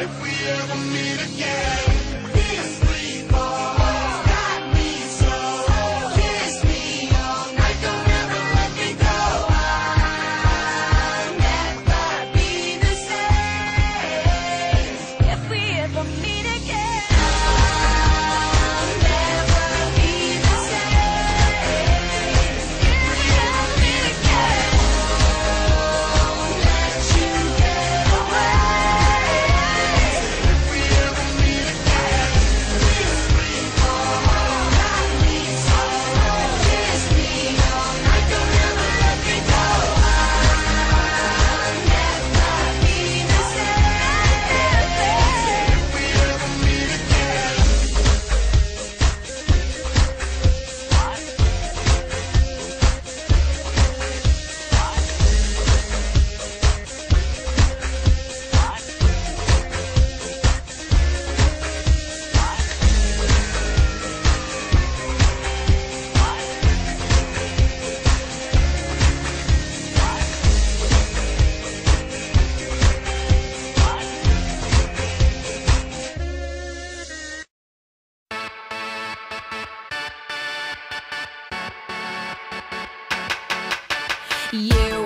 If we ever meet again, You.